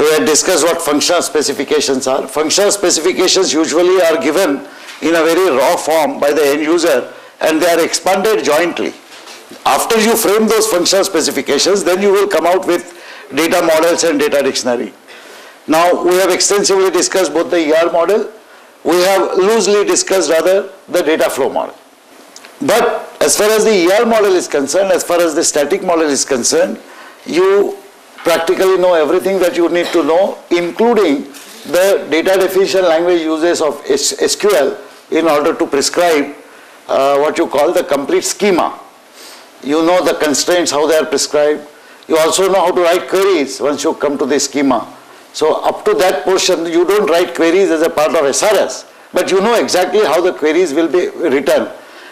So we had discussed what functional specifications are. Functional specifications usually are given in a very raw form by the end user and they are expanded jointly. After you frame those functional specifications, then you will come out with data models and data dictionary. Now, we have extensively discussed both the ER model, we have loosely discussed rather the data flow model. But as far as the ER model is concerned, as far as the static model is concerned, you practically know everything that you need to know, including the data definition language uses of SQL in order to prescribe uh, what you call the complete schema. You know the constraints, how they are prescribed. You also know how to write queries once you come to the schema. So up to that portion, you don't write queries as a part of SRS, but you know exactly how the queries will be written.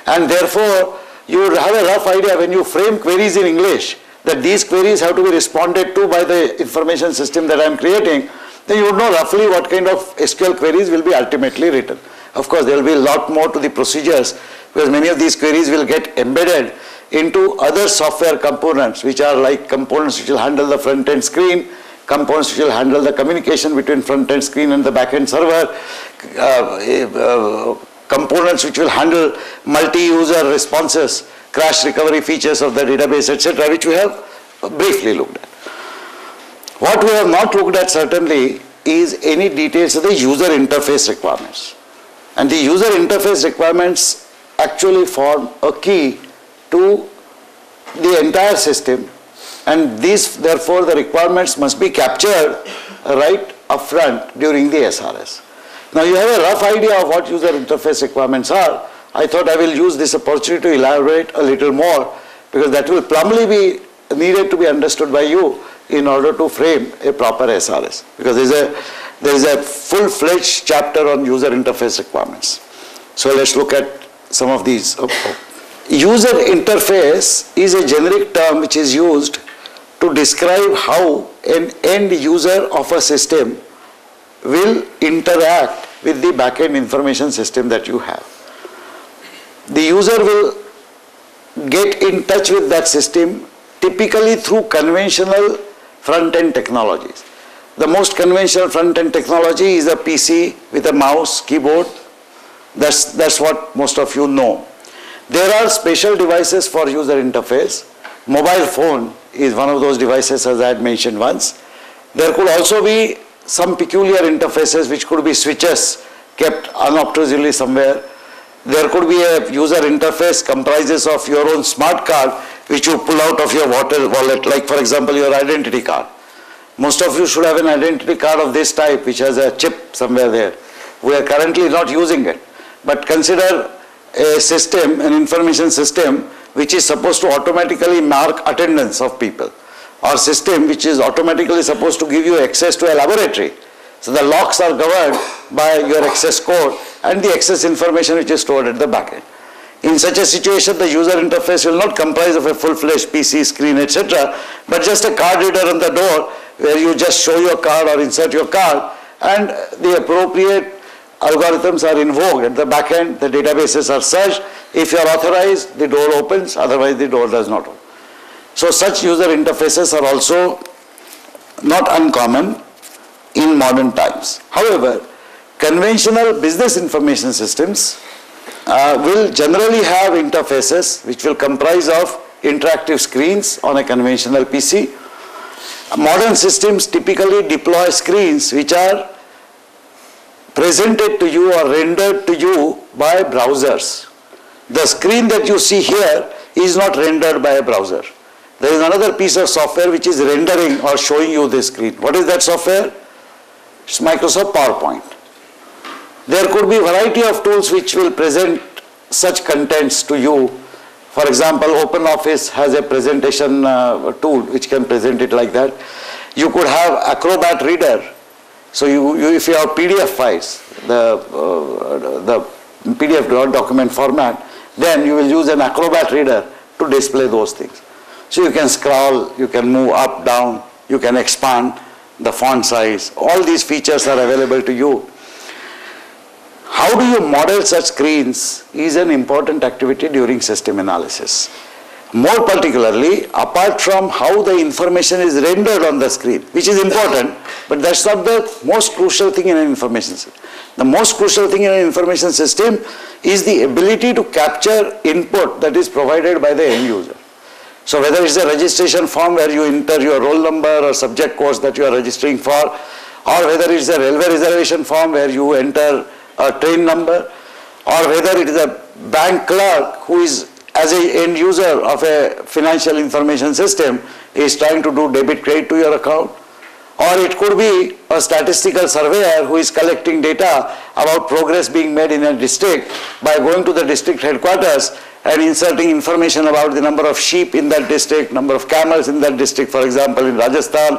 And therefore, you have a rough idea when you frame queries in English that these queries have to be responded to by the information system that I am creating, then you would know roughly what kind of SQL queries will be ultimately written. Of course, there will be a lot more to the procedures because many of these queries will get embedded into other software components which are like components which will handle the front-end screen, components which will handle the communication between front-end screen and the back-end server, uh, uh, components which will handle multi-user responses, crash recovery features of the database, etc., which we have briefly looked at. What we have not looked at certainly is any details of the user interface requirements. And the user interface requirements actually form a key to the entire system and these therefore the requirements must be captured right up front during the SRS. Now you have a rough idea of what user interface requirements are. I thought I will use this opportunity to elaborate a little more because that will plumbly be needed to be understood by you in order to frame a proper SRS because there is a, there is a full-fledged chapter on user interface requirements. So let's look at some of these. Oh, oh. User interface is a generic term which is used to describe how an end user of a system will interact with the backend information system that you have. The user will get in touch with that system typically through conventional front-end technologies. The most conventional front-end technology is a PC with a mouse, keyboard. That's, that's what most of you know. There are special devices for user interface. Mobile phone is one of those devices as I had mentioned once. There could also be some peculiar interfaces which could be switches kept unobtrusively somewhere. There could be a user interface comprises of your own smart card which you pull out of your wallet like for example your identity card. Most of you should have an identity card of this type which has a chip somewhere there. We are currently not using it. But consider a system, an information system which is supposed to automatically mark attendance of people or system which is automatically supposed to give you access to a laboratory. So the locks are governed by your access code and the access information which is stored at the backend. In such a situation, the user interface will not comprise of a full-fledged PC screen, etc., but just a card reader on the door where you just show your card or insert your card and the appropriate algorithms are invoked at the backend. the databases are searched. If you are authorized, the door opens, otherwise the door does not open. So such user interfaces are also not uncommon in modern times. However, conventional business information systems uh, will generally have interfaces which will comprise of interactive screens on a conventional PC. Modern systems typically deploy screens which are presented to you or rendered to you by browsers. The screen that you see here is not rendered by a browser. There is another piece of software which is rendering or showing you this screen. What is that software? It's Microsoft PowerPoint. There could be variety of tools which will present such contents to you. For example, OpenOffice has a presentation uh, tool which can present it like that. You could have Acrobat Reader. So you, you if you have PDF files, the, uh, the PDF document format, then you will use an Acrobat Reader to display those things. So you can scroll, you can move up, down, you can expand the font size. All these features are available to you. How do you model such screens is an important activity during system analysis. more particularly, apart from how the information is rendered on the screen, which is important, but that's not the most crucial thing in an information system. The most crucial thing in an information system is the ability to capture input that is provided by the end user. So whether it's a registration form where you enter your roll number or subject course that you are registering for, or whether it's a railway reservation form where you enter a train number, or whether it is a bank clerk who is as an end user of a financial information system is trying to do debit credit to your account. Or it could be a statistical surveyor who is collecting data about progress being made in a district by going to the district headquarters and inserting information about the number of sheep in that district, number of camels in that district, for example, in Rajasthan,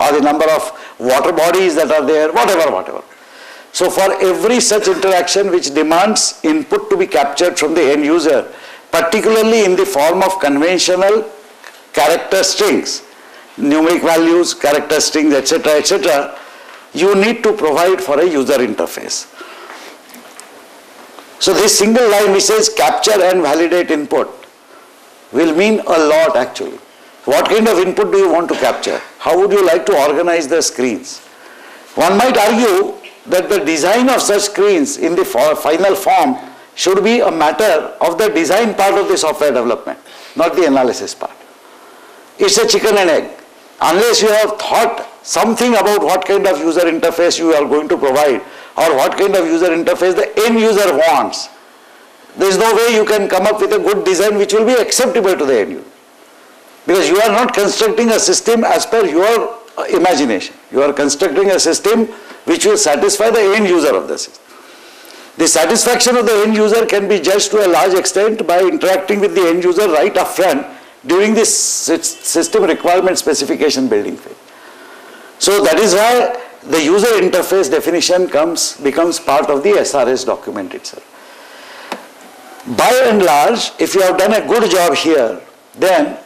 or the number of water bodies that are there, whatever, whatever. So for every such interaction which demands input to be captured from the end user, particularly in the form of conventional character strings, numeric values, character strings, etc., etc., you need to provide for a user interface. So this single line which says capture and validate input will mean a lot actually. What kind of input do you want to capture? How would you like to organize the screens? One might argue that the design of such screens in the final form should be a matter of the design part of the software development, not the analysis part. It's a chicken and egg. Unless you have thought something about what kind of user interface you are going to provide or what kind of user interface the end user wants, there is no way you can come up with a good design which will be acceptable to the end user. Because you are not constructing a system as per your imagination. You are constructing a system which will satisfy the end user of the system. The satisfaction of the end user can be judged to a large extent by interacting with the end user right up front during this system requirement specification building phase. So that is why the user interface definition comes becomes part of the SRS document itself. By and large, if you have done a good job here, then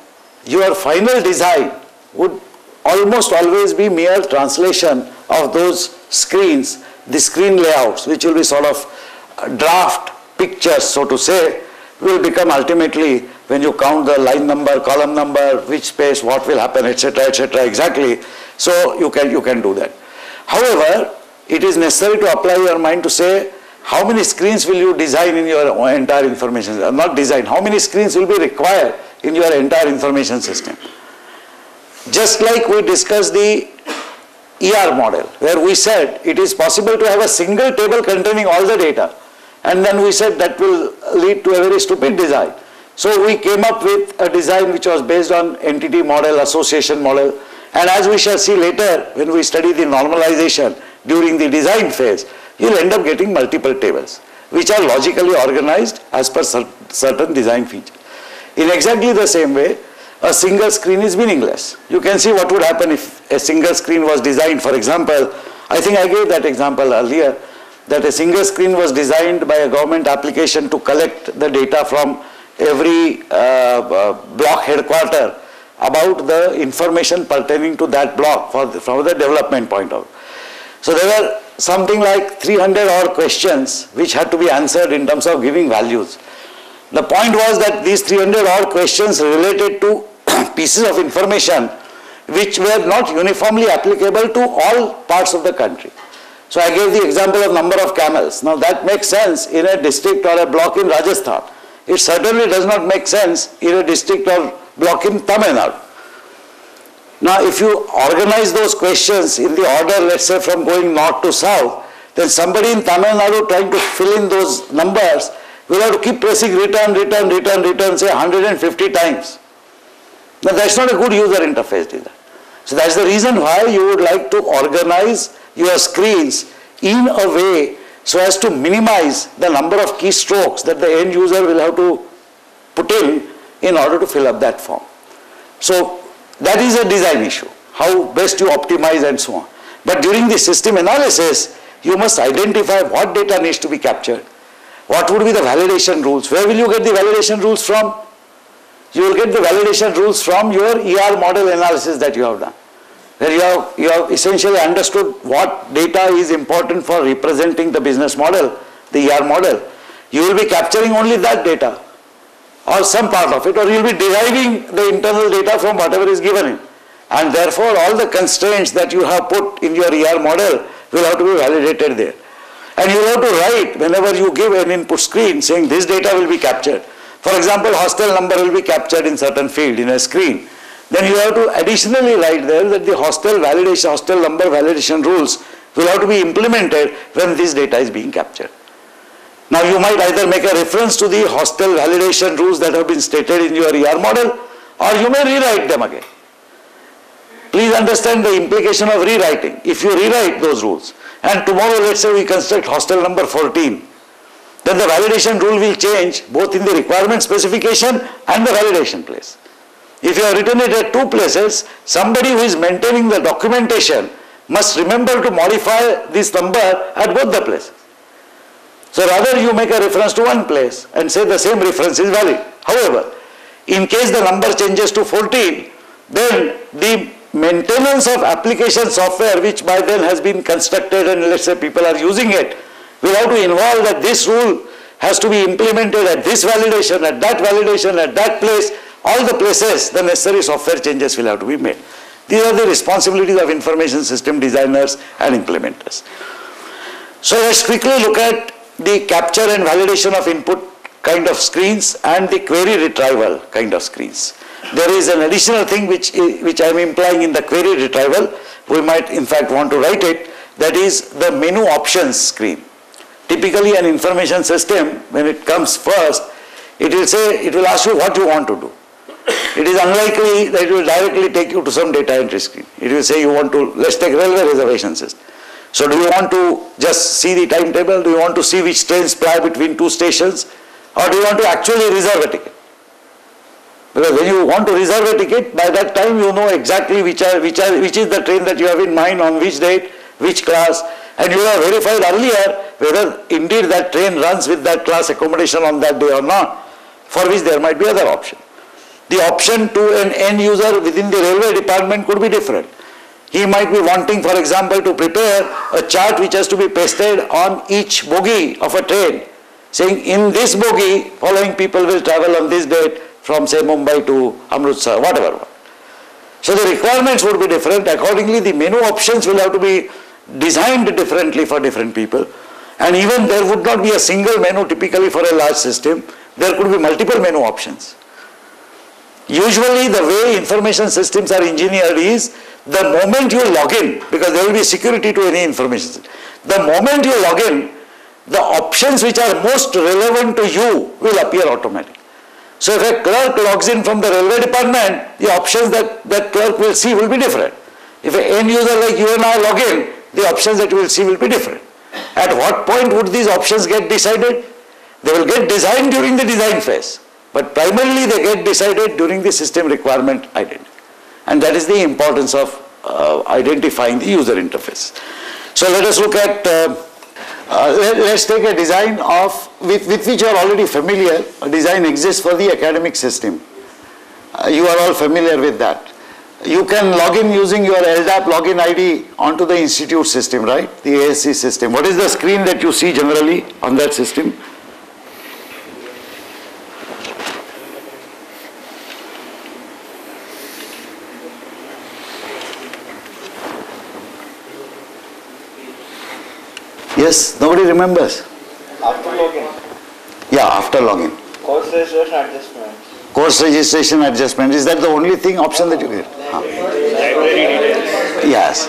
your final design would almost always be mere translation of those screens, the screen layouts, which will be sort of draft pictures, so to say, will become ultimately when you count the line number, column number, which space, what will happen, etc., etc., exactly. So you can you can do that. However, it is necessary to apply your mind to say how many screens will you design in your entire information, not design, how many screens will be required in your entire information system. Just like we discussed the ER model, where we said it is possible to have a single table containing all the data and then we said that will lead to a very stupid design. So we came up with a design which was based on entity model, association model. And as we shall see later when we study the normalization during the design phase, you'll end up getting multiple tables which are logically organized as per certain design features. In exactly the same way, a single screen is meaningless. You can see what would happen if a single screen was designed. For example, I think I gave that example earlier that a single screen was designed by a government application to collect the data from every uh, uh, block headquarter about the information pertaining to that block the, from the development point of view. So there were something like 300 odd questions which had to be answered in terms of giving values. The point was that these 300 odd questions related to pieces of information which were not uniformly applicable to all parts of the country. So I gave the example of number of camels. Now that makes sense in a district or a block in Rajasthan. It certainly does not make sense in a district or block in Tamil Nadu. Now if you organize those questions in the order, let's say from going north to south, then somebody in Tamil Nadu trying to fill in those numbers will have to keep pressing return, return, return, return, say 150 times. Now that's not a good user interface design. So that's the reason why you would like to organize your screens in a way so as to minimize the number of keystrokes that the end user will have to put in in order to fill up that form. So that is a design issue, how best you optimize and so on. But during the system analysis, you must identify what data needs to be captured, what would be the validation rules, where will you get the validation rules from? You will get the validation rules from your ER model analysis that you have done where you have, you have essentially understood what data is important for representing the business model, the ER model. You will be capturing only that data. or some part of it, or you'll be deriving the internal data from whatever is given in. And therefore, all the constraints that you have put in your ER model will have to be validated there. And you will have to write whenever you give an input screen saying this data will be captured. For example, hostel number will be captured in certain field in a screen. Then you have to additionally write there that the hostel validation, hostel number validation rules will have to be implemented when this data is being captured. Now you might either make a reference to the hostel validation rules that have been stated in your ER model or you may rewrite them again. Please understand the implication of rewriting. If you rewrite those rules and tomorrow let's say we construct hostel number 14 then the validation rule will change both in the requirement specification and the validation place. If you have written it at two places, somebody who is maintaining the documentation must remember to modify this number at both the places. So rather you make a reference to one place and say the same reference is valid. However, in case the number changes to 14, then the maintenance of application software which by then has been constructed and let's say people are using it will have to involve that this rule has to be implemented at this validation, at that validation, at that place, all the places the necessary software changes will have to be made. These are the responsibilities of information system designers and implementers. So let's quickly look at the capture and validation of input kind of screens and the query retrieval kind of screens. There is an additional thing which, eh, which I am implying in the query retrieval. We might in fact want to write it. That is the menu options screen. Typically an information system, when it comes first, it will say, it will ask you what you want to do. It is unlikely that it will directly take you to some data entry screen. It will say you want to, let's take railway reservation system. So do you want to just see the timetable? Do you want to see which trains ply between two stations? Or do you want to actually reserve a ticket? Because when you want to reserve a ticket, by that time you know exactly which, are, which, are, which is the train that you have in mind, on which date, which class, and you have verified earlier whether indeed that train runs with that class accommodation on that day or not, for which there might be other option. The option to an end user within the railway department could be different. He might be wanting, for example, to prepare a chart which has to be pasted on each bogie of a train, saying in this bogie, following people will travel on this date from say Mumbai to Amritsar, whatever. So the requirements would be different. Accordingly, the menu options will have to be designed differently for different people. And even there would not be a single menu typically for a large system. There could be multiple menu options. Usually the way information systems are engineered is the moment you log in, because there will be security to any information system, the moment you log in, the options which are most relevant to you will appear automatically. So if a clerk logs in from the railway department, the options that that clerk will see will be different. If an end user like you and I log in, the options that you will see will be different. At what point would these options get decided? They will get designed during the design phase, but primarily they get decided during the system requirement identity. And that is the importance of uh, identifying the user interface. So let us look at, uh, uh, let, us take a design of, with, with which you are already familiar, a design exists for the academic system. Uh, you are all familiar with that you can log in using your LDAP login ID onto the institute system, right? The ASC system. What is the screen that you see generally on that system? Yes, nobody remembers. After login. Yeah, after login. Course registration adjustment. Course registration adjustment. Is that the only thing option that you get? Huh. Yes.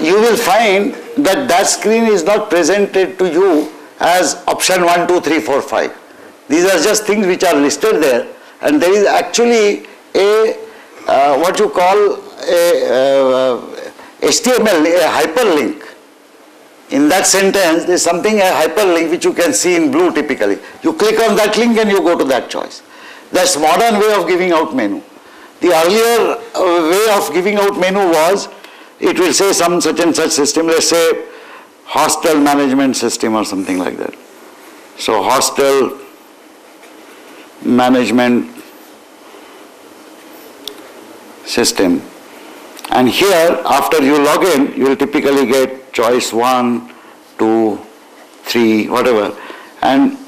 You will find that that screen is not presented to you as option 1, 2, 3, 4, 5. These are just things which are listed there and there is actually a uh, what you call a uh, HTML, a hyperlink. In that sentence, there is something, a hyperlink which you can see in blue typically. You click on that link and you go to that choice. That's modern way of giving out menu. The earlier uh, way of giving out menu was, it will say some such and such system, let's say hostel management system or something like that. So hostel management system. And here, after you log in, you will typically get choice 1, 2, 3, whatever. And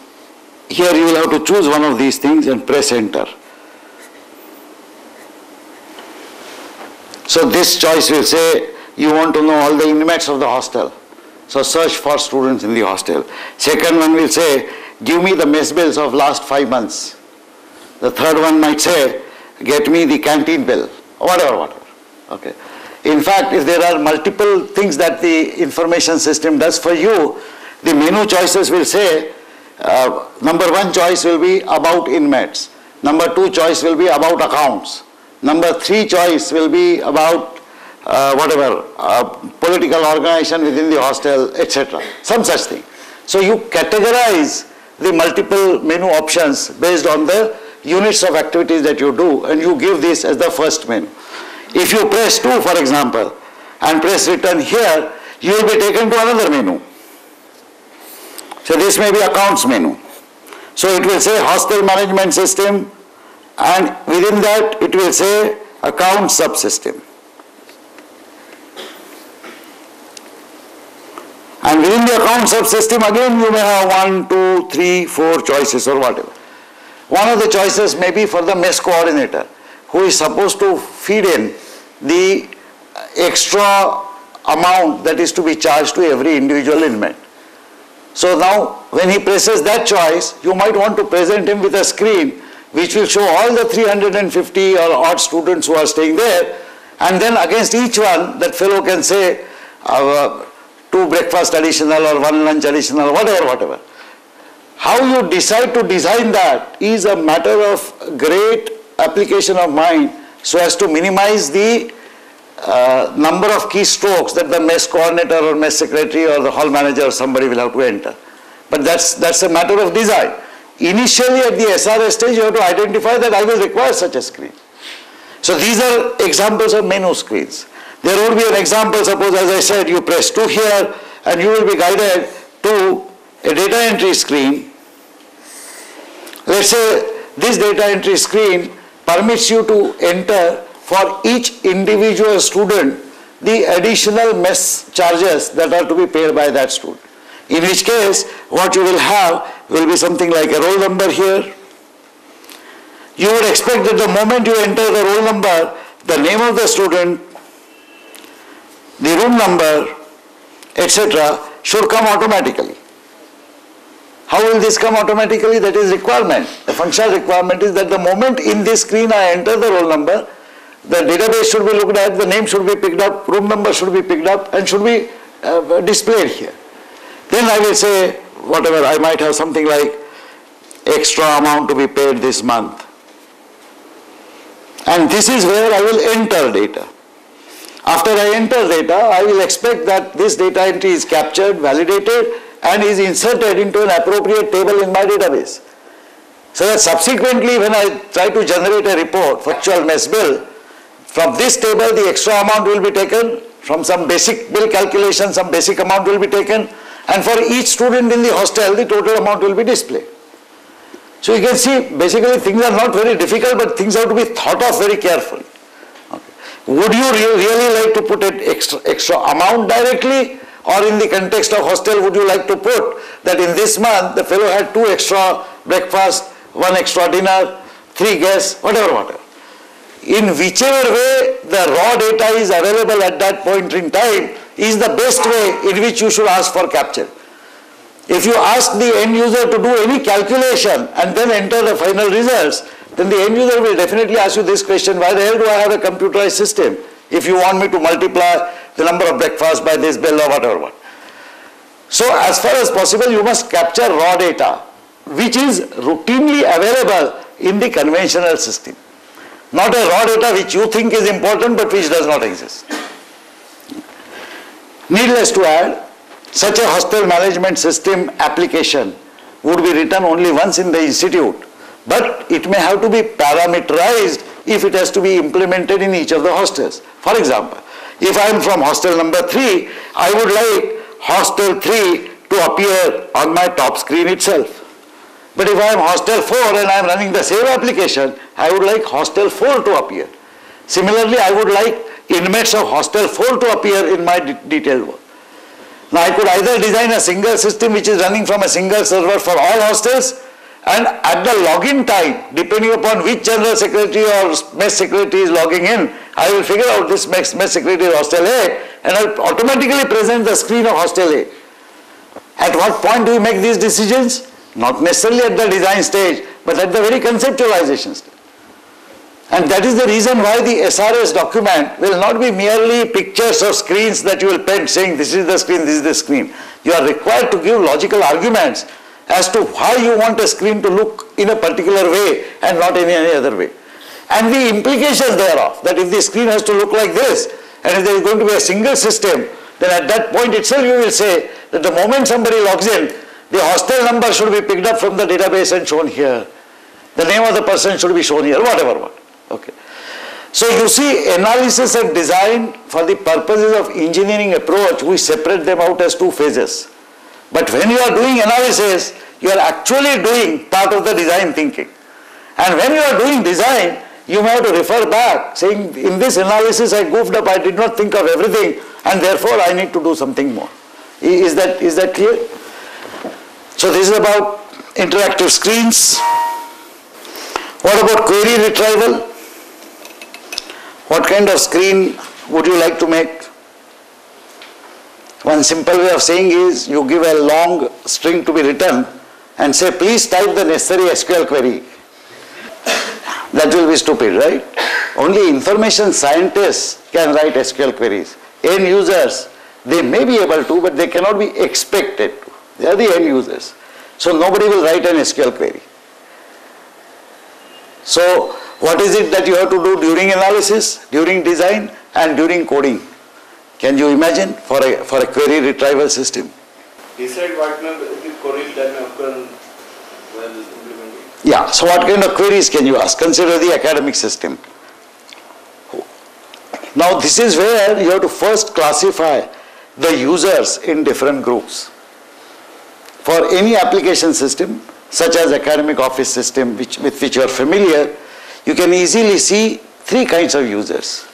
here you will have to choose one of these things and press enter. So this choice will say you want to know all the inmates of the hostel. So search for students in the hostel. Second one will say give me the mess bills of last five months. The third one might say get me the canteen bill. Whatever, whatever. Okay. In fact, if there are multiple things that the information system does for you, the menu choices will say uh, number one choice will be about inmates. Number two choice will be about accounts. Number three choice will be about uh, whatever, uh, political organization within the hostel, etc. Some such thing. So you categorize the multiple menu options based on the units of activities that you do and you give this as the first menu. If you press 2 for example and press return here, you will be taken to another menu. So this may be accounts menu. So it will say hostel management system and within that it will say account subsystem. And within the account subsystem again you may have one, two, three, four choices or whatever. One of the choices may be for the mess coordinator who is supposed to feed in the extra amount that is to be charged to every individual inmate. So now when he presses that choice, you might want to present him with a screen which will show all the 350 or odd students who are staying there and then against each one that fellow can say uh, two breakfast additional or one lunch additional, whatever, whatever. How you decide to design that is a matter of great application of mind so as to minimize the uh, number of keystrokes that the mess coordinator or mess secretary or the hall manager or somebody will have to enter. But that's, that's a matter of design. Initially at the SRS stage you have to identify that I will require such a screen. So these are examples of menu screens. There would be an example, suppose as I said, you press 2 here and you will be guided to a data entry screen. Let's say this data entry screen permits you to enter for each individual student the additional mess charges that are to be paid by that student. In which case, what you will have will be something like a roll number here. You would expect that the moment you enter the roll number, the name of the student, the room number, etc. should come automatically. How will this come automatically? That is requirement. The functional requirement is that the moment in this screen I enter the roll number, the database should be looked at, the name should be picked up, room number should be picked up and should be uh, displayed here. Then I will say whatever, I might have something like extra amount to be paid this month. And this is where I will enter data. After I enter data, I will expect that this data entry is captured, validated and is inserted into an appropriate table in my database. So that subsequently when I try to generate a report for actual mess bill, from this table the extra amount will be taken, from some basic bill calculation some basic amount will be taken and for each student in the hostel the total amount will be displayed. So you can see basically things are not very difficult but things have to be thought of very carefully. Okay. Would you re really like to put an extra, extra amount directly or in the context of hostel would you like to put that in this month the fellow had two extra breakfast, one extra dinner, three guests, whatever, whatever. In whichever way the raw data is available at that point in time is the best way in which you should ask for capture. If you ask the end user to do any calculation and then enter the final results, then the end user will definitely ask you this question, why the hell do I have a computerized system if you want me to multiply the number of breakfasts by this bill or whatever. What. So as far as possible you must capture raw data which is routinely available in the conventional system. Not a raw data which you think is important but which does not exist. Needless to add, such a hostel management system application would be written only once in the institute, but it may have to be parameterized if it has to be implemented in each of the hostels. For example, if I am from hostel number 3, I would like hostel 3 to appear on my top screen itself. But if I am hostel 4 and I am running the same application, I would like hostel 4 to appear. Similarly, I would like inmates of hostel 4 to appear in my de detailed work. Now I could either design a single system which is running from a single server for all hostels And at the login time, depending upon which general secretary or mess secretary is logging in, I will figure out this mess, mess secretary is hostel A and I will automatically present the screen of hostel A. At what point do we make these decisions? Not necessarily at the design stage, but at the very conceptualization stage. And that is the reason why the SRS document will not be merely pictures or screens that you will paint saying this is the screen, this is the screen. You are required to give logical arguments as to why you want a screen to look in a particular way and not in any other way. And the implications thereof, that if the screen has to look like this, and if there is going to be a single system, then at that point itself you will say that the moment somebody logs in, the hostel number should be picked up from the database and shown here. The name of the person should be shown here, whatever. What. Okay. So you see analysis and design for the purposes of engineering approach, we separate them out as two phases. But when you are doing analysis, you are actually doing part of the design thinking. And when you are doing design, you have to refer back saying in this analysis I goofed up, I did not think of everything and therefore I need to do something more. Is that, is that clear? So this is about interactive screens. What about query retrieval? What kind of screen would you like to make? One simple way of saying is you give a long string to be written and say please type the necessary SQL query. That will be stupid, right? Only information scientists can write SQL queries. End users, they may be able to, but they cannot be expected to. They are the end users. So nobody will write an SQL query. So what is it that you have to do during analysis, during design and during coding? Can you imagine for a, for a query retrieval system? Decide what may the queries that may occur. Yeah, so what kind of queries can you ask? Consider the academic system. Now this is where you have to first classify the users in different groups. For any application system, such as academic office system which, with which you are familiar, you can easily see three kinds of users.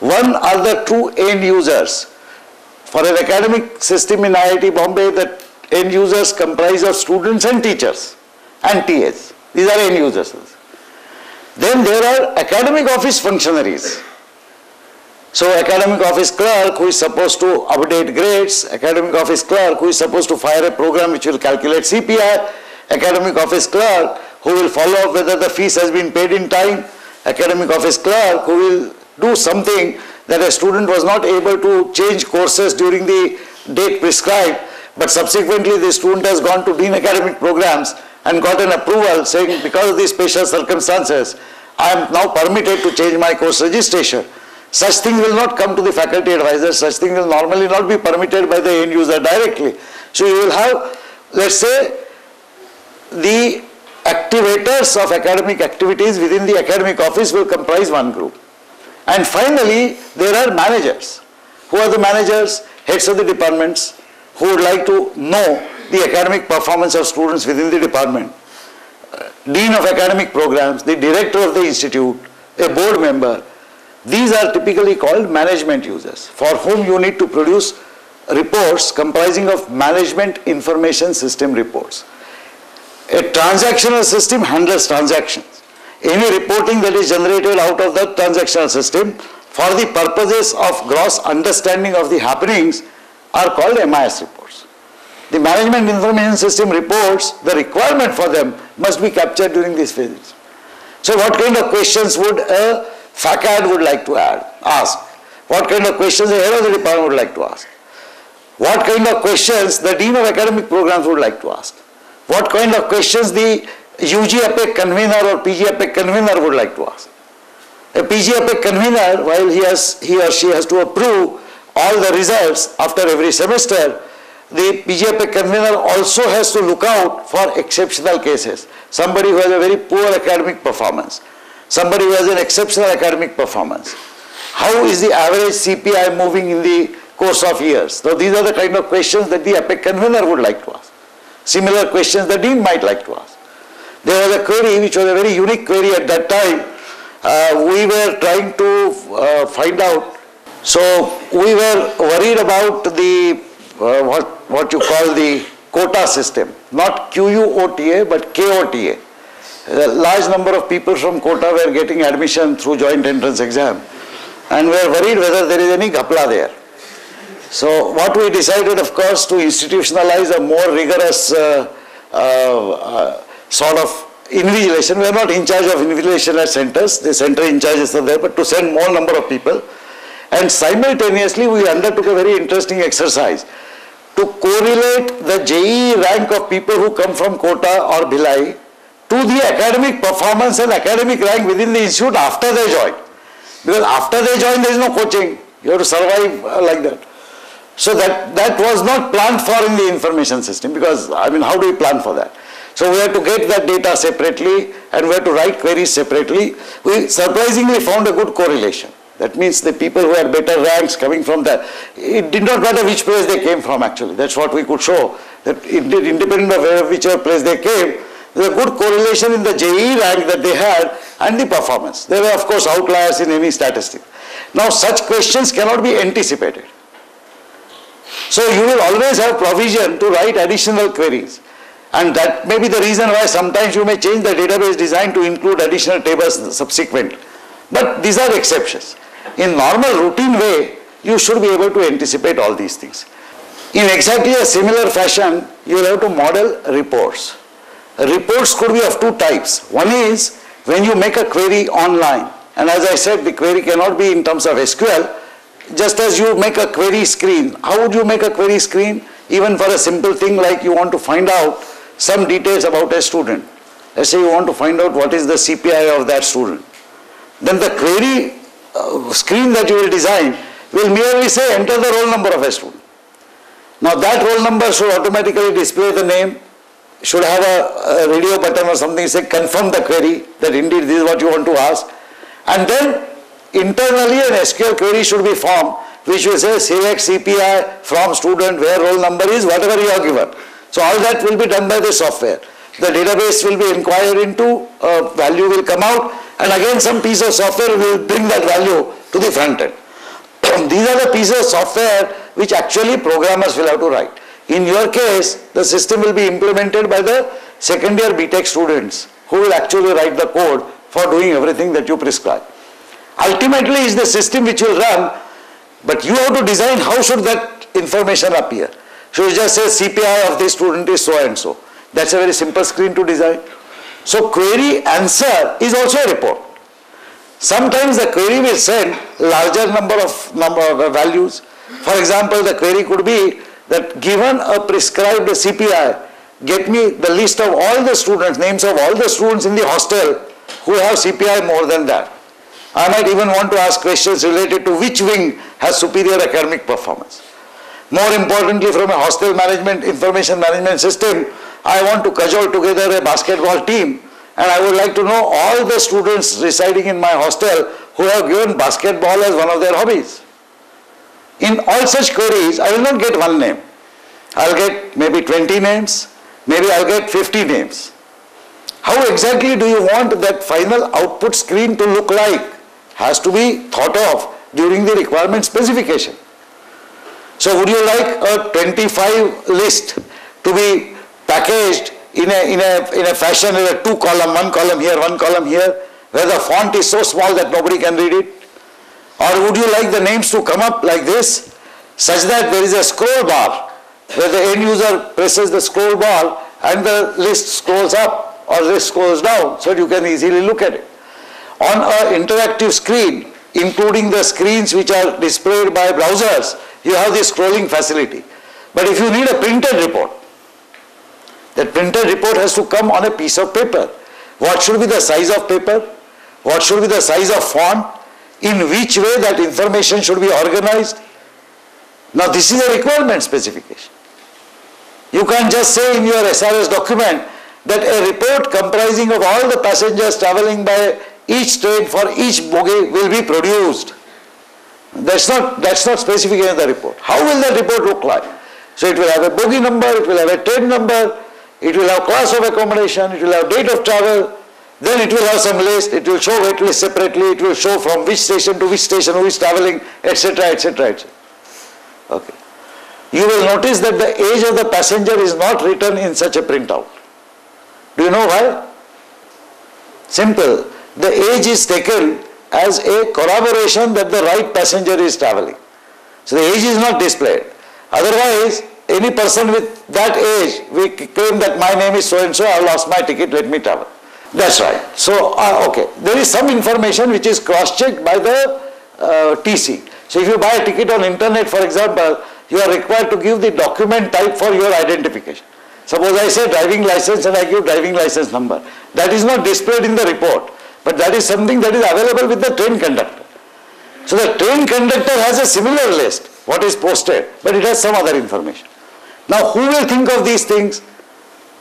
One are the true end users. For an academic system in IIT Bombay, the end users comprise of students and teachers and TAs. These are end users. Then there are academic office functionaries. So academic office clerk who is supposed to update grades, academic office clerk who is supposed to fire a program which will calculate CPI, academic office clerk who will follow up whether the fees has been paid in time, academic office clerk who will do something that a student was not able to change courses during the date prescribed, but subsequently the student has gone to dean academic programs and got an approval saying because of these special circumstances, I am now permitted to change my course registration. Such thing will not come to the faculty advisor, such thing will normally not be permitted by the end user directly. So you will have, let's say, the activators of academic activities within the academic office will comprise one group. And finally, there are managers. Who are the managers? Heads of the departments who would like to know the academic performance of students within the department. Uh, Dean of academic programs, the director of the institute, a board member. These are typically called management users for whom you need to produce reports comprising of management information system reports. A transactional system handles transactions. Any reporting that is generated out of the transactional system for the purposes of gross understanding of the happenings are called MIS reports. The management information system reports, the requirement for them must be captured during these phases. So what kind of questions would a FACAD would like to add, ask? What kind of questions the head of the department would like to ask? What kind of questions the dean of academic programs would like to ask? What kind of questions the UG APEC convener or PG APEC convener would like to ask? A PG APEC convener, while he, has, he or she has to approve all the results after every semester, the PG APEC convener also has to look out for exceptional cases. Somebody who has a very poor academic performance, somebody who has an exceptional academic performance. How is the average CPI moving in the course of years? So these are the kind of questions that the APEC convener would like to ask. Similar questions the dean might like to ask. There was a query which was a very unique query at that time. Uh, we were trying to uh, find out. So we were worried about the uh, what what you call the quota system, not QUOTA but KOTA. A large number of people from Kota were getting admission through joint entrance exam and we were worried whether there is any gapla there. So what we decided of course to institutionalize a more rigorous uh, uh, uh, sort of invigilation. We are not in charge of invigilation at centers, the center in charges are there, but to send more number of people. And simultaneously we undertook a very interesting exercise to correlate the JEE rank of people who come from Kota or Bhilai to the academic performance and academic rank within the institute after they join. Because after they join there is no coaching. You have to survive uh, like that. So that, that was not planned for in the information system because I mean how do we plan for that? So we had to get that data separately and we had to write queries separately. We surprisingly found a good correlation. That means the people who had better ranks coming from that, it did not matter which place they came from actually. That's what we could show. That independent of whichever place they came, there was a good correlation in the JEE rank that they had and the performance. There were of course outliers in any statistic. Now such questions cannot be anticipated. So you will always have provision to write additional queries. And that may be the reason why sometimes you may change the database design to include additional tables subsequent. But these are exceptions. In normal routine way, you should be able to anticipate all these things. In exactly a similar fashion, you will have to model reports. Reports could be of two types. One is when you make a query online, and as I said, the query cannot be in terms of SQL, just as you make a query screen. How would you make a query screen? Even for a simple thing like you want to find out some details about a student. Let's say you want to find out what is the CPI of that student. Then the query uh, screen that you will design will merely say enter the roll number of a student. Now that roll number should automatically display the name, should have a, a radio button or something say confirm the query that indeed this is what you want to ask. And then internally an SQL query should be formed which will say select CPI from student where roll number is whatever you are given. So all that will be done by the software. The database will be inquired into, a value will come out and again some piece of software will bring that value to the front end. These are the pieces of software which actually programmers will have to write. In your case, the system will be implemented by the second year BTech students who will actually write the code for doing everything that you prescribe. Ultimately is the system which will run, but you have to design how should that information appear. Should you just say CPI of this student is so and so. That's a very simple screen to design. So query answer is also a report. Sometimes the query will send larger number of number of values. For example, the query could be that given a prescribed CPI, get me the list of all the students, names of all the students in the hostel who have CPI more than that. I might even want to ask questions related to which wing has superior academic performance. More importantly, from a hostel management, information management system, I want to cajole together a basketball team and I would like to know all the students residing in my hostel who have given basketball as one of their hobbies. In all such queries, I will not get one name. I'll get maybe 20 names, maybe I'll get 50 names. How exactly do you want that final output screen to look like? Has to be thought of during the requirement specification. So would you like a 25 list to be packaged in a, in a, in a fashion with a two column, one column here, one column here, where the font is so small that nobody can read it? Or would you like the names to come up like this, such that there is a scroll bar, where the end user presses the scroll bar and the list scrolls up or list scrolls down, so you can easily look at it. On an interactive screen, including the screens which are displayed by browsers, you have this scrolling facility. But if you need a printed report, that printed report has to come on a piece of paper. What should be the size of paper? What should be the size of font? In which way that information should be organized? Now this is a requirement specification. You can't just say in your SRS document that a report comprising of all the passengers traveling by each train for each bogie will be produced. That's not, that's not specific in the report. How will the report look like? So it will have a bogie number, it will have a train number, it will have class of accommodation, it will have date of travel, then it will have some list, it will show wait list separately, it will show from which station to which station, who is traveling, etc., etc., etc. Okay. you will notice that the age of the passenger is not written in such a printout. Do you know why? Simple. The age is taken as a corroboration that the right passenger is traveling. So the age is not displayed. Otherwise, any person with that age, we claim that my name is so and so, I lost my ticket, let me travel. That's right. So, uh, okay, there is some information which is cross-checked by the uh, TC. So if you buy a ticket on internet, for example, you are required to give the document type for your identification. Suppose I say driving license and I give driving license number. That is not displayed in the report, but that is something that is available with the train conductor. So the train conductor has a similar list, what is posted, but it has some other information. Now who will think of these things?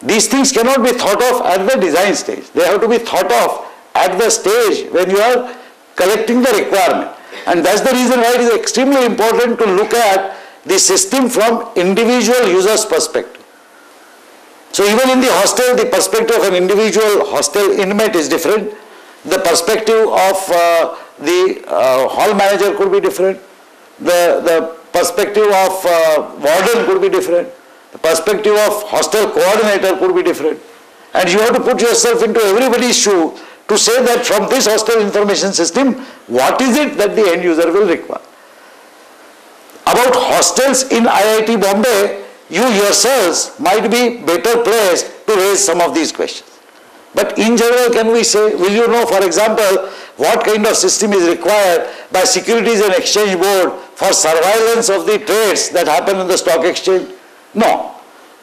These things cannot be thought of at the design stage. They have to be thought of at the stage when you are collecting the requirement. And that's the reason why it is extremely important to look at the system from individual user's perspective. So even in the hostel, the perspective of an individual hostel inmate is different. The perspective of uh, the uh, hall manager could be different. The, the perspective of uh, warden could be different. The perspective of hostel coordinator could be different. And you have to put yourself into everybody's shoe to say that from this hostel information system, what is it that the end user will require. About hostels in IIT Bombay, you yourselves might be better placed to raise some of these questions. But in general, can we say, will you know, for example, what kind of system is required by Securities and Exchange Board for surveillance of the trades that happen in the stock exchange? No.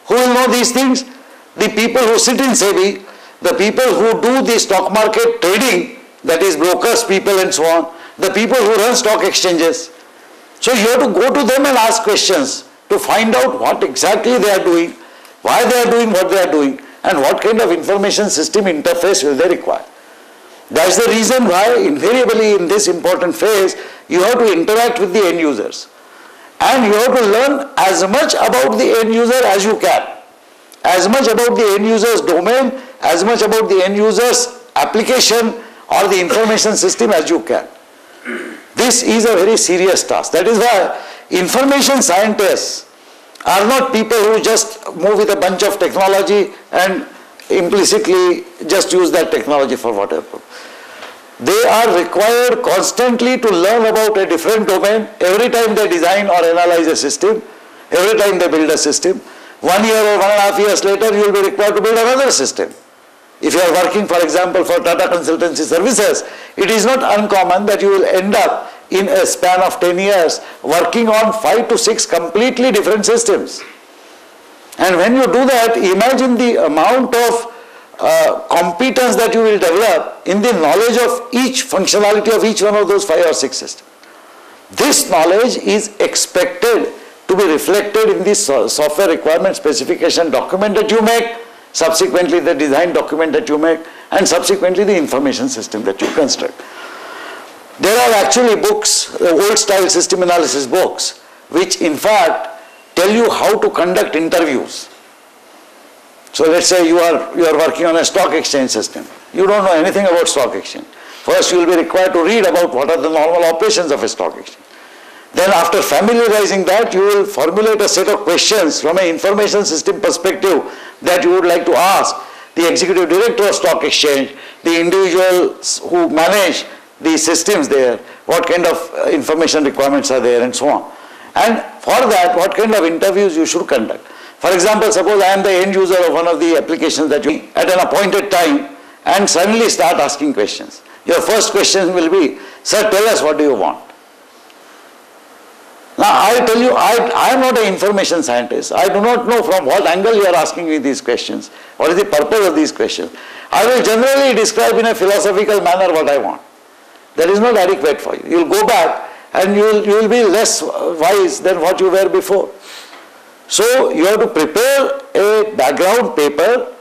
Who will know these things? The people who sit in SEBI, the people who do the stock market trading, that is brokers, people and so on, the people who run stock exchanges. So you have to go to them and ask questions to find out what exactly they are doing, why they are doing what they are doing, and what kind of information system interface will they require. That's the reason why invariably in this important phase, you have to interact with the end users. And you have to learn as much about the end user as you can. As much about the end user's domain, as much about the end user's application or the information system as you can. This is a very serious task. That is why information scientists are not people who just move with a bunch of technology and implicitly just use that technology for whatever. They are required constantly to learn about a different domain every time they design or analyze a system, every time they build a system. One year or one and a half years later, you will be required to build another system. If you are working, for example, for Tata Consultancy Services, it is not uncommon that you will end up in a span of 10 years working on 5 to 6 completely different systems. And when you do that, imagine the amount of uh, competence that you will develop in the knowledge of each functionality of each one of those 5 or 6 systems. This knowledge is expected to be reflected in the software requirement specification document that you make, subsequently the design document that you make, and subsequently the information system that you construct. There are actually books, uh, old style system analysis books, which in fact tell you how to conduct interviews. So let's say you are, you are working on a stock exchange system. You don't know anything about stock exchange. First you will be required to read about what are the normal operations of a stock exchange. Then after familiarizing that, you will formulate a set of questions from an information system perspective that you would like to ask the executive director of stock exchange, the individuals who manage the systems there, what kind of uh, information requirements are there and so on. And for that, what kind of interviews you should conduct. For example, suppose I am the end user of one of the applications that you at an appointed time and suddenly start asking questions. Your first question will be, sir, tell us what do you want? Now I tell you, I, I am not an information scientist. I do not know from what angle you are asking me these questions. What is the purpose of these questions? I will generally describe in a philosophical manner what I want. That is not adequate for you. You will go back and you will, you will be less wise than what you were before. So you have to prepare a background paper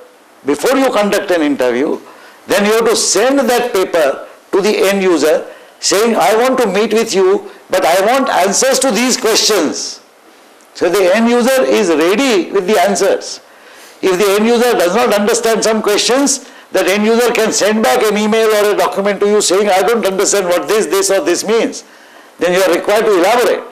before you conduct an interview. Then you have to send that paper to the end user saying, I want to meet with you, but I want answers to these questions. So the end user is ready with the answers. If the end user does not understand some questions, that end user can send back an email or a document to you saying, I don't understand what this, this or this means. Then you are required to elaborate.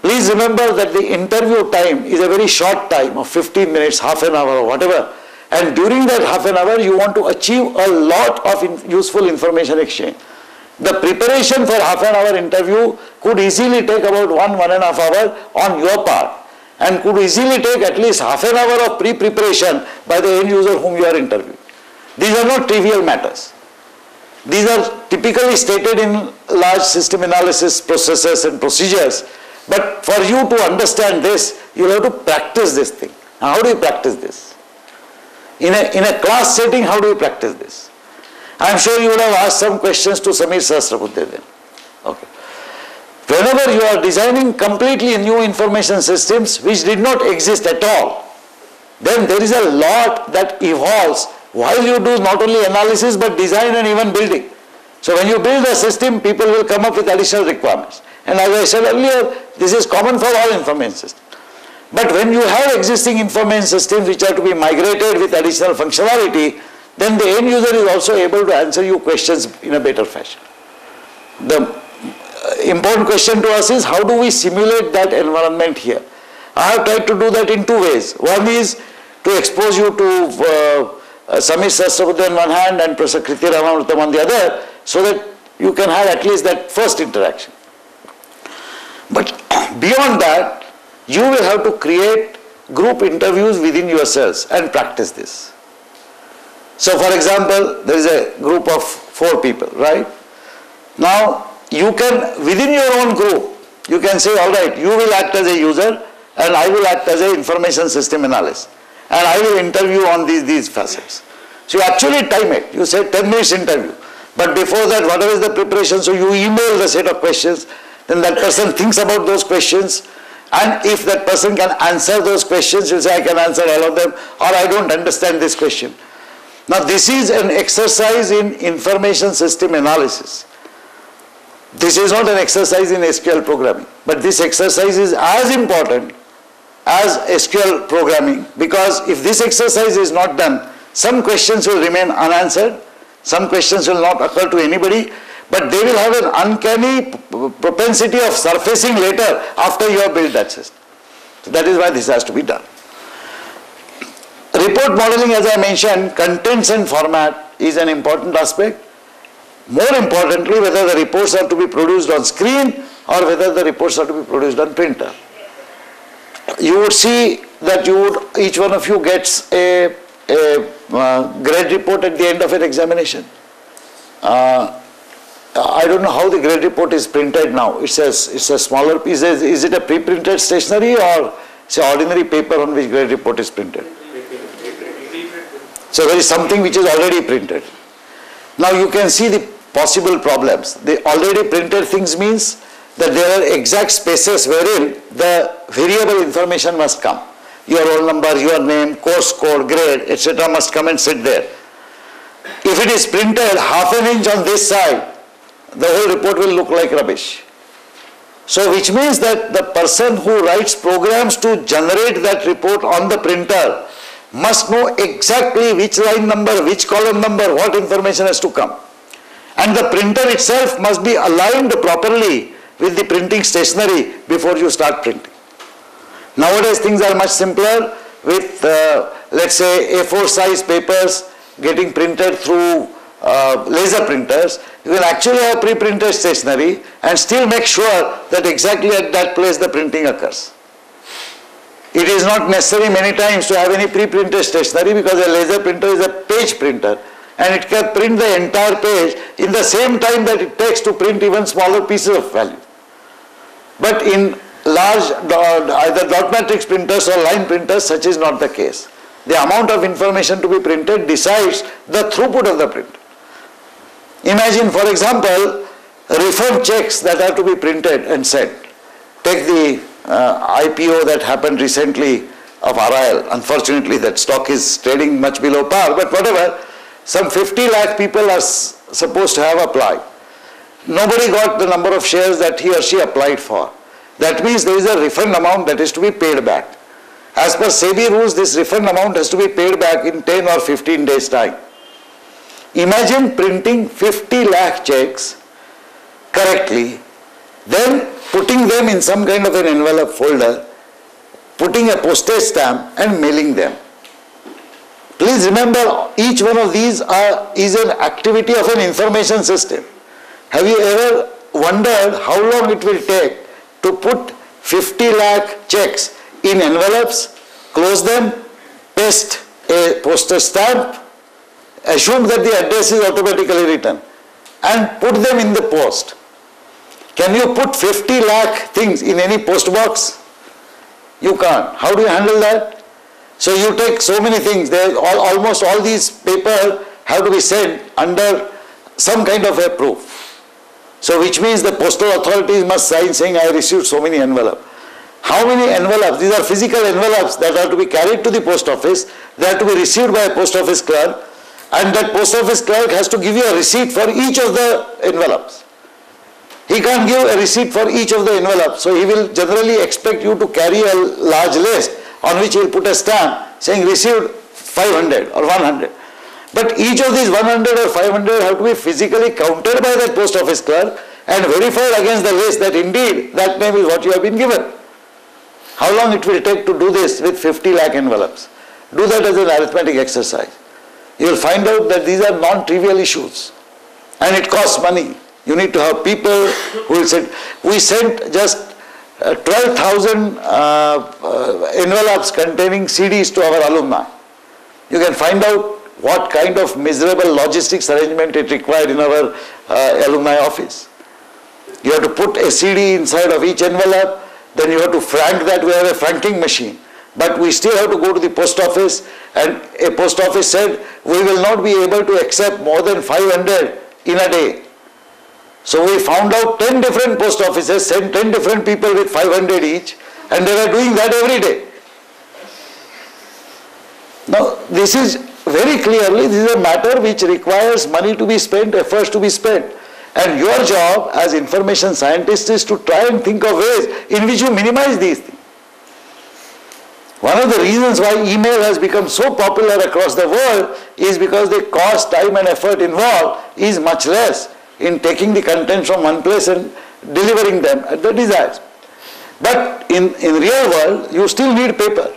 Please remember that the interview time is a very short time of 15 minutes, half an hour or whatever. And during that half an hour, you want to achieve a lot of in useful information exchange. The preparation for half an hour interview could easily take about one, one and a half hour on your part and could easily take at least half an hour of pre-preparation by the end user whom you are interviewing. These are not trivial matters. These are typically stated in large system analysis processes and procedures. But for you to understand this, you have to practice this thing. How do you practice this? In a, in a class setting, how do you practice this? I am sure you would have asked some questions to Samir Sahasrabudhe then. Okay. Whenever you are designing completely new information systems which did not exist at all, then there is a lot that evolves while you do not only analysis but design and even building. So when you build a system, people will come up with additional requirements. And as I said earlier, this is common for all information systems. But when you have existing information systems which are to be migrated with additional functionality, then the end user is also able to answer you questions in a better fashion. The uh, important question to us is how do we simulate that environment here? I have tried to do that in two ways. One is to expose you to uh, uh, Sahasrabudhe on one hand and Professor Krithi Ramamritham on the other so that you can have at least that first interaction. But beyond that, you will have to create group interviews within yourselves and practice this. So for example, there is a group of four people, right? Now, you can, within your own group, you can say, all right, you will act as a user and I will act as an information system analyst. And I will interview on these, these facets. So you actually time it. You say 10 minutes interview. But before that, whatever is the preparation, so you email the set of questions, then that person thinks about those questions, and if that person can answer those questions, you say, I can answer all of them, or I don't understand this question. Now, this is an exercise in information system analysis. This is not an exercise in SQL programming, but this exercise is as important as SQL programming because if this exercise is not done, some questions will remain unanswered, some questions will not occur to anybody, but they will have an uncanny propensity of surfacing later after you have built that system. So that is why this has to be done. Report modeling, as I mentioned, contents and format is an important aspect. More importantly, whether the reports are to be produced on screen or whether the reports are to be produced on printer. You would see that you would, each one of you gets a, a uh, grade report at the end of an examination. Uh, I don't know how the grade report is printed now. It's a, it's a smaller piece. Is, is it a pre-printed stationery or it's an ordinary paper on which grade report is printed? So there is something which is already printed. Now you can see the possible problems. The already printed things means that there are exact spaces wherein the variable information must come. Your roll number, your name, course code, grade, etc. must come and sit there. If it is printed half an inch on this side, the whole report will look like rubbish. So which means that the person who writes programs to generate that report on the printer must know exactly which line number, which column number, what information has to come. And the printer itself must be aligned properly with the printing stationery before you start printing. Nowadays things are much simpler with uh, let's say A4 size papers getting printed through uh, laser printers. You can actually have pre-printed stationery and still make sure that exactly at that place the printing occurs. It is not necessary many times to have any pre-printed stationery because a laser printer is a page printer and it can print the entire page in the same time that it takes to print even smaller pieces of value. But in large either dot matrix printers or line printers such is not the case. The amount of information to be printed decides the throughput of the print. Imagine for example refund checks that are to be printed and sent. Take the uh, IPO that happened recently of RIL. Unfortunately, that stock is trading much below par, but whatever, some 50 lakh people are supposed to have applied. Nobody got the number of shares that he or she applied for. That means there is a refund amount that is to be paid back. As per SEBI rules, this refund amount has to be paid back in 10 or 15 days time. Imagine printing 50 lakh checks correctly, then putting them in some kind of an envelope folder, putting a postage stamp and mailing them. Please remember each one of these are, is an activity of an information system. Have you ever wondered how long it will take to put 50 lakh checks in envelopes, close them, paste a postage stamp, assume that the address is automatically written and put them in the post. Can you put 50 lakh things in any post box? You can't. How do you handle that? So you take so many things, there all, almost all these paper have to be sent under some kind of a proof. So which means the postal authorities must sign saying I received so many envelopes. How many envelopes? These are physical envelopes that are to be carried to the post office. They are to be received by a post office clerk and that post office clerk has to give you a receipt for each of the envelopes. He can't give a receipt for each of the envelopes, so he will generally expect you to carry a large list on which he will put a stamp saying received 500 or 100. But each of these 100 or 500 have to be physically counted by that post office clerk and verified against the list that indeed that name is what you have been given. How long it will take to do this with 50 lakh envelopes? Do that as an arithmetic exercise you will find out that these are non-trivial issues and it costs money. You need to have people who will send. We sent just uh, 12,000 uh, uh, envelopes containing CDs to our alumni. You can find out what kind of miserable logistics arrangement it required in our uh, alumni office. You have to put a CD inside of each envelope, then you have to frank that. We have a franking machine. But we still have to go to the post office and a post office said we will not be able to accept more than 500 in a day. So we found out 10 different post offices, sent 10 different people with 500 each and they were doing that every day. Now this is very clearly this is a matter which requires money to be spent, efforts to be spent. And your job as information scientist is to try and think of ways in which you minimize these things. One of the reasons why email has become so popular across the world is because the cost, time and effort involved is much less in taking the content from one place and delivering them at the desired. But in, in real world, you still need paper.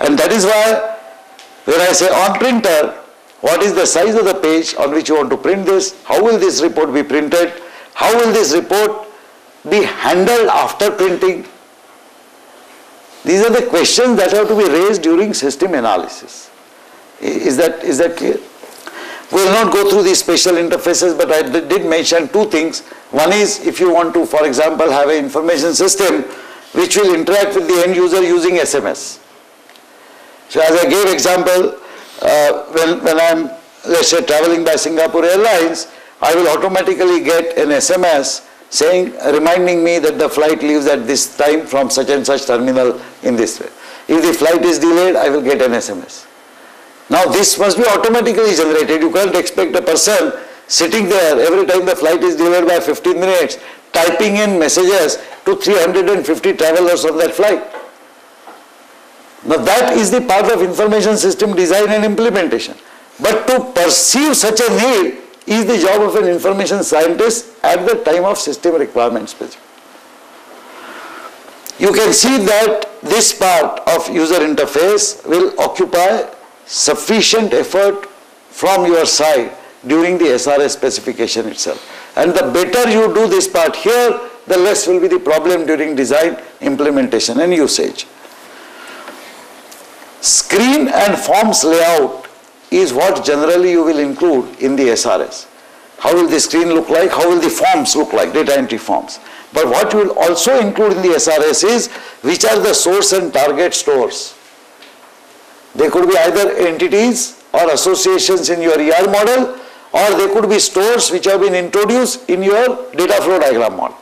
And that is why when I say on printer, what is the size of the page on which you want to print this? How will this report be printed? How will this report be handled after printing? These are the questions that have to be raised during system analysis. Is that, is that clear? We will not go through these special interfaces, but I did mention two things. One is if you want to, for example, have an information system which will interact with the end user using SMS. So as I gave example, uh, when, when I'm, let's say, traveling by Singapore Airlines, I will automatically get an SMS saying, reminding me that the flight leaves at this time from such and such terminal in this way. If the flight is delayed, I will get an SMS. Now this must be automatically generated. You can't expect a person sitting there every time the flight is delayed by 15 minutes, typing in messages to 350 travelers on that flight. Now that is the part of information system design and implementation. But to perceive such a need is the job of an information scientist at the time of system requirement specification. You can see that this part of user interface will occupy sufficient effort from your side during the SRS specification itself. And the better you do this part here, the less will be the problem during design, implementation and usage. Screen and forms layout is what generally you will include in the SRS. How will the screen look like? How will the forms look like, data entry forms? But what you will also include in the SRS is which are the source and target stores. They could be either entities or associations in your ER model or they could be stores which have been introduced in your data flow diagram model.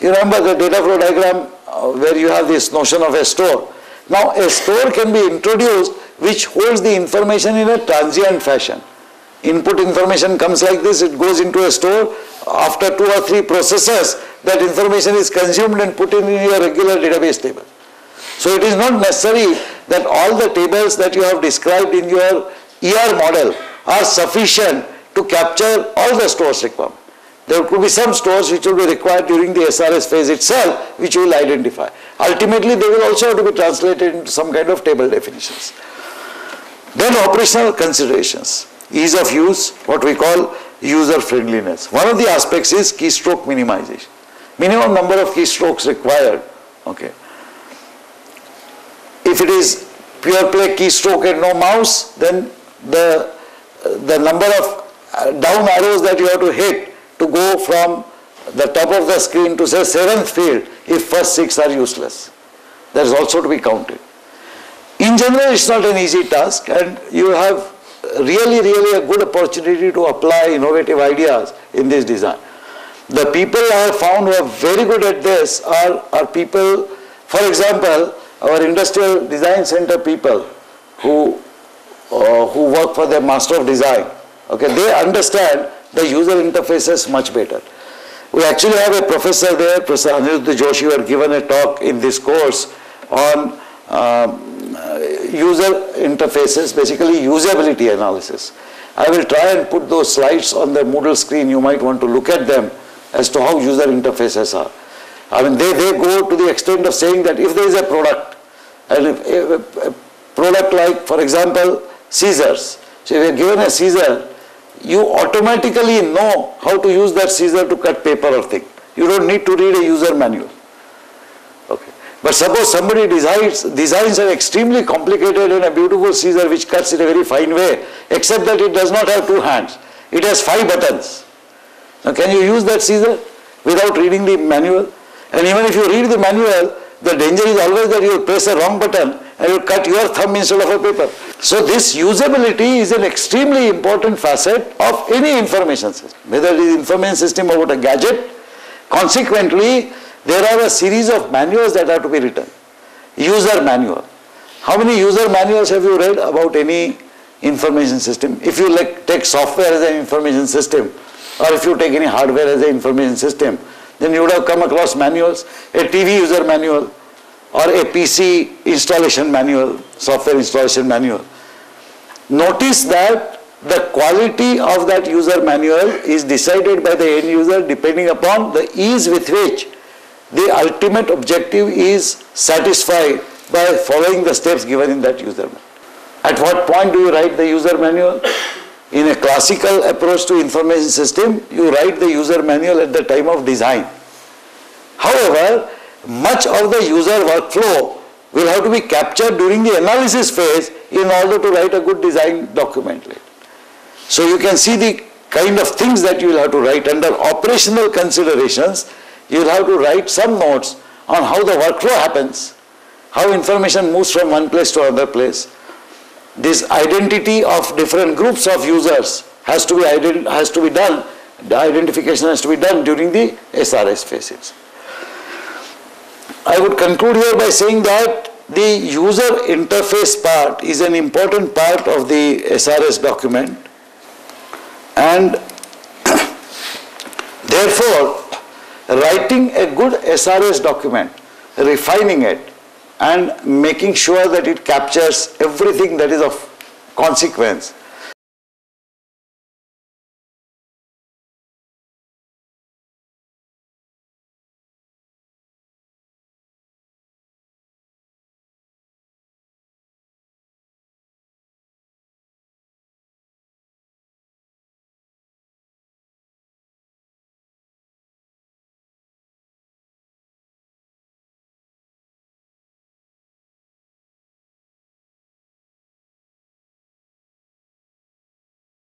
You remember the data flow diagram uh, where you have this notion of a store. Now a store can be introduced which holds the information in a transient fashion. Input information comes like this, it goes into a store. After two or three processes, that information is consumed and put in your regular database table. So it is not necessary that all the tables that you have described in your ER model are sufficient to capture all the stores requirement. There could be some stores which will be required during the SRS phase itself, which you will identify. Ultimately, they will also have to be translated into some kind of table definitions. Then operational considerations. Ease of use, what we call user friendliness. One of the aspects is keystroke minimization. Minimum number of keystrokes required. Okay. If it is pure play keystroke and no mouse, then the, the number of uh, down arrows that you have to hit to go from the top of the screen to say seventh field if first six are useless. That is also to be counted. In general, it's not an easy task and you have really, really a good opportunity to apply innovative ideas in this design. The people I have found who are very good at this are, are people, for example, our industrial design center people who, uh, who work for the master of design. Okay, they understand the user interfaces much better. We actually have a professor there, Professor Anirudha Joshi, who had given a talk in this course on um, user interfaces, basically usability analysis. I will try and put those slides on the Moodle screen. You might want to look at them as to how user interfaces are. I mean, they, they go to the extent of saying that if there is a product, and if, a product like, for example, scissors. So if you are given a scissor, you automatically know how to use that scissor to cut paper or thing. You don't need to read a user manual. Okay. But suppose somebody designs, designs an extremely complicated and a beautiful scissor which cuts in a very fine way, except that it does not have two hands. It has five buttons. Now can you use that scissor without reading the manual? And even if you read the manual, the danger is always that you press a wrong button and you cut your thumb instead of a paper. So this usability is an extremely important facet of any information system, whether it is information system about a gadget. Consequently, there are a series of manuals that have to be written. User manual. How many user manuals have you read about any information system? If you like take software as an information system, or if you take any hardware as an information system, then you would have come across manuals, a TV user manual, or a PC installation manual, software installation manual. Notice that the quality of that user manual is decided by the end user depending upon the ease with which the ultimate objective is satisfied by following the steps given in that user manual. At what point do you write the user manual? In a classical approach to information system, you write the user manual at the time of design. However, much of the user workflow will have to be captured during the analysis phase in order to write a good design document. So you can see the kind of things that you will have to write under operational considerations. You will have to write some notes on how the workflow happens, how information moves from one place to another place. This identity of different groups of users has to be, has to be done, the identification has to be done during the SRS phases. I would conclude here by saying that the user interface part is an important part of the SRS document. And therefore writing a good SRS document, refining it and making sure that it captures everything that is of consequence